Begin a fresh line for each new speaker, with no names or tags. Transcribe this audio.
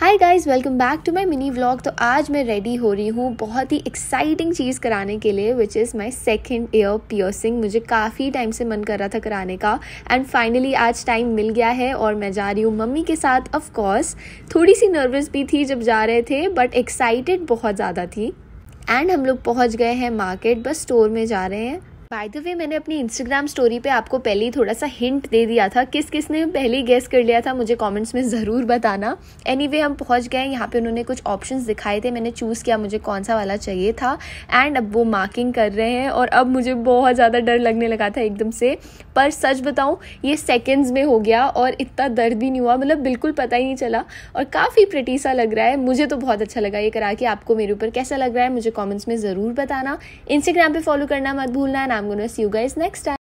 Hi guys welcome back to my mini vlog so आज मैं ready हो रही हूँ बहुत ही एक्साइटिंग चीज़ कराने के लिए which is my second year piercing मुझे काफ़ी टाइम से मन कर रहा था कराने का। एंड फाइनली आज टाइम मिल गया है और मैं जा रही हूँ मम्मी के साथ ऑफ़ कोर्स थोड़ी सी नर्वस भी थी जब जा रहे थे बट एक्साइटेड बहुत ज़्यादा थी। एंड हम लोग पहुँच गए हैं मार्केट बस स्टोर में जा रहे हैं। बाय द वे मैंने अपनी इंस्टाग्राम स्टोरी पे आपको पहले ही थोड़ा सा हिंट दे दिया था। किस किस ने पहले ही गेस कर लिया था मुझे कमेंट्स में ज़रूर बताना। एनी anyway, हम पहुँच गए यहाँ पे उन्होंने कुछ ऑप्शंस दिखाए थे। मैंने चूज़ किया मुझे कौन सा वाला चाहिए था। एंड अब वो मार्किंग कर रहे हैं और अब मुझे बहुत ज़्यादा डर लगने लगा था एकदम से। पर सच बताऊँ ये सेकेंड्स में हो गया और इतना दर्द भी नहीं हुआ। मतलब बिल्कुल पता ही नहीं चला और काफ़ी प्रटी सा लग रहा है। मुझे तो बहुत अच्छा लगा ये करा के आपको मेरे ऊपर कैसा लग रहा है मुझे कॉमेंट्स में ज़रूर बताना। इंस्टाग्राम पर फॉलो करना मत भूलना I'm going to see you guys next time.